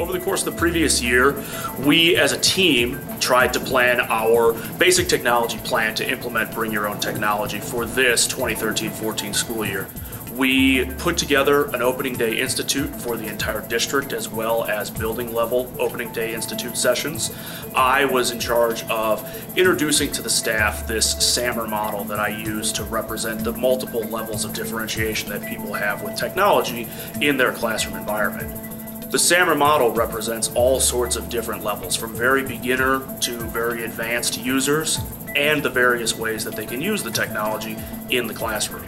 Over the course of the previous year, we as a team tried to plan our basic technology plan to implement Bring Your Own Technology for this 2013-14 school year. We put together an opening day institute for the entire district as well as building level opening day institute sessions. I was in charge of introducing to the staff this SAMR model that I use to represent the multiple levels of differentiation that people have with technology in their classroom environment. The SAMR model represents all sorts of different levels, from very beginner to very advanced users, and the various ways that they can use the technology in the classroom.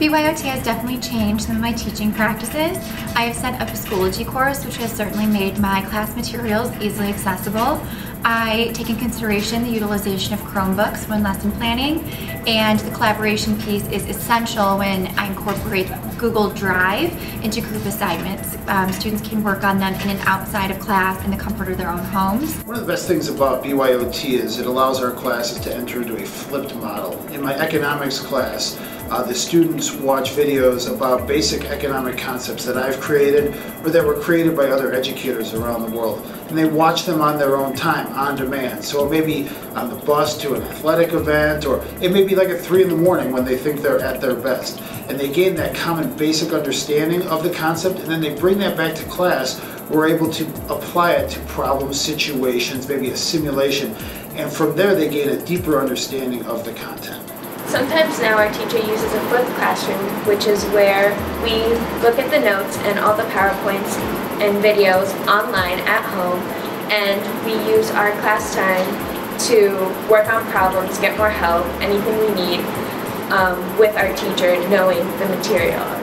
BYOT has definitely changed some of my teaching practices. I have set up a Schoology course, which has certainly made my class materials easily accessible. I take in consideration the utilization of Chromebooks when lesson planning, and the collaboration piece is essential when I incorporate Google Drive into group assignments. Um, students can work on them in and outside of class in the comfort of their own homes. One of the best things about BYOT is it allows our classes to enter into a flipped model. In my economics class, uh, the students watch videos about basic economic concepts that I've created or that were created by other educators around the world. And they watch them on their own time, on demand. So it may be on the bus to an athletic event, or it may be like at 3 in the morning when they think they're at their best. And they gain that common basic understanding of the concept, and then they bring that back to class. We're able to apply it to problem situations, maybe a simulation, and from there they gain a deeper understanding of the content. Sometimes now our teacher uses a flipped classroom, which is where we look at the notes and all the PowerPoints and videos online at home, and we use our class time to work on problems, get more help, anything we need um, with our teacher knowing the material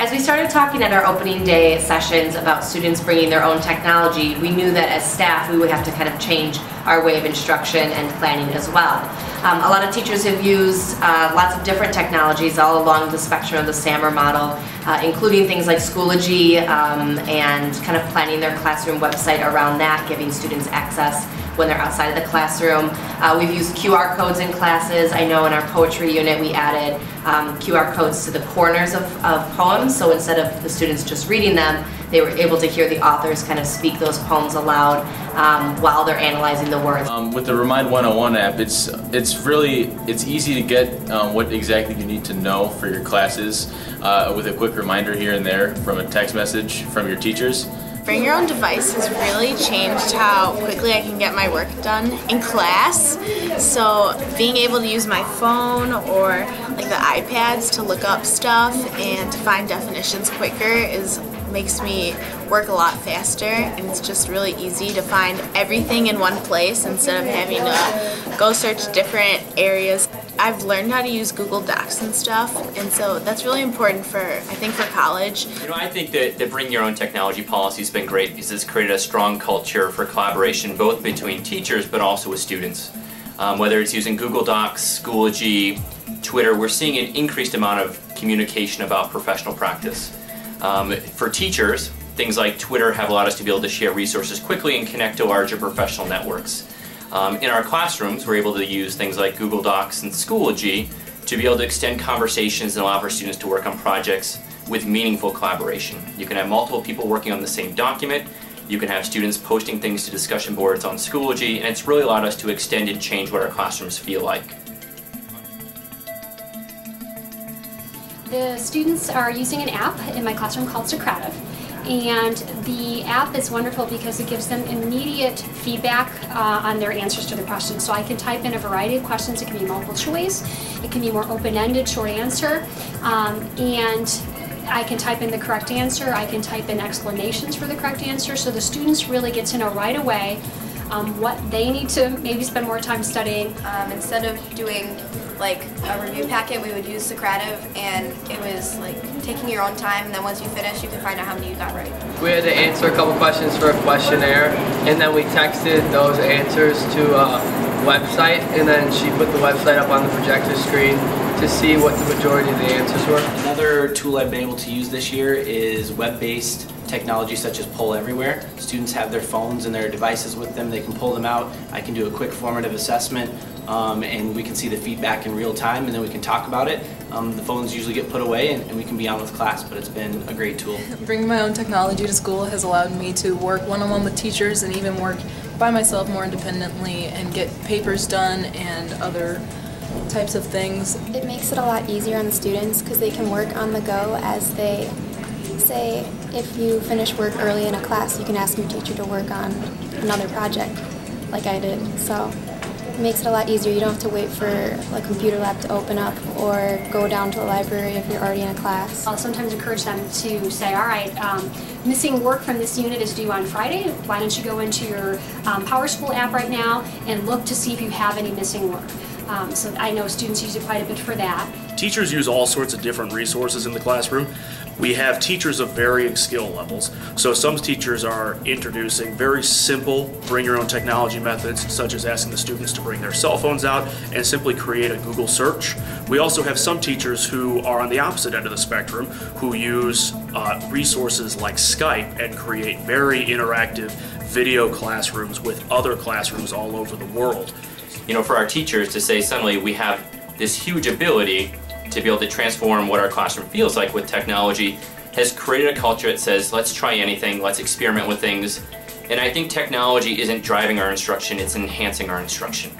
As we started talking at our opening day sessions about students bringing their own technology, we knew that as staff we would have to kind of change our way of instruction and planning as well. Um, a lot of teachers have used uh, lots of different technologies all along the spectrum of the SAMR model, uh, including things like Schoology um, and kind of planning their classroom website around that, giving students access when they're outside of the classroom. Uh, we've used QR codes in classes. I know in our poetry unit we added um, QR codes to the corners of, of poems, so instead of the students just reading them, they were able to hear the authors kind of speak those poems aloud um, while they're analyzing the words. Um, with the Remind 101 app, it's it's really it's easy to get um, what exactly you need to know for your classes uh, with a quick reminder here and there from a text message from your teachers. Bring your own device has really changed how quickly I can get my work done in class. So being able to use my phone or like the iPads to look up stuff and to find definitions quicker is makes me work a lot faster and it's just really easy to find everything in one place instead of having to go search different areas. I've learned how to use Google Docs and stuff and so that's really important for I think for college. You know I think that the bring your own technology policy has been great because it's created a strong culture for collaboration both between teachers but also with students. Um, whether it's using Google Docs, Schoology, Twitter, we're seeing an increased amount of communication about professional practice. Um, for teachers, things like Twitter have allowed us to be able to share resources quickly and connect to larger professional networks. Um, in our classrooms, we're able to use things like Google Docs and Schoology to be able to extend conversations and allow for students to work on projects with meaningful collaboration. You can have multiple people working on the same document, you can have students posting things to discussion boards on Schoology, and it's really allowed us to extend and change what our classrooms feel like. The students are using an app in my classroom called Socrative. And the app is wonderful because it gives them immediate feedback uh, on their answers to the questions. So I can type in a variety of questions. It can be multiple choice, it can be more open-ended, short answer, um, and I can type in the correct answer. I can type in explanations for the correct answer. So the students really get to know right away um, what they need to maybe spend more time studying. Um, instead of doing like a review packet, we would use Socrative, and it was like taking your own time, and then once you finish, you can find out how many you got right. We had to answer a couple questions for a questionnaire, and then we texted those answers to a website, and then she put the website up on the projector screen to see what the majority of the answers were. Another tool I've been able to use this year is web-based technology such as Poll Everywhere. Students have their phones and their devices with them. They can pull them out. I can do a quick formative assessment um, and we can see the feedback in real time and then we can talk about it. um, the phones usually get put away and, and we can be on with class, but it's been a great tool. Bringing my own technology to school has allowed me to work one-on-one with teachers and even work by myself more independently and get papers done and other types of things. It makes it a lot easier on the students because they can work on the go as they say if you finish work early in a class you can ask your teacher to work on another project like I did. So it makes it a lot easier. You don't have to wait for a computer lab to open up or go down to the library if you're already in a class. I'll sometimes encourage them to say, all right, um, missing work from this unit is due on Friday. Why don't you go into your um, PowerSchool app right now and look to see if you have any missing work. Um, so I know students use it quite a bit for that. Teachers use all sorts of different resources in the classroom. We have teachers of varying skill levels. So some teachers are introducing very simple bring your own technology methods, such as asking the students to bring their cell phones out and simply create a Google search. We also have some teachers who are on the opposite end of the spectrum who use uh, resources like Skype and create very interactive video classrooms with other classrooms all over the world you know, for our teachers to say suddenly we have this huge ability to be able to transform what our classroom feels like with technology has created a culture that says, let's try anything, let's experiment with things. And I think technology isn't driving our instruction, it's enhancing our instruction.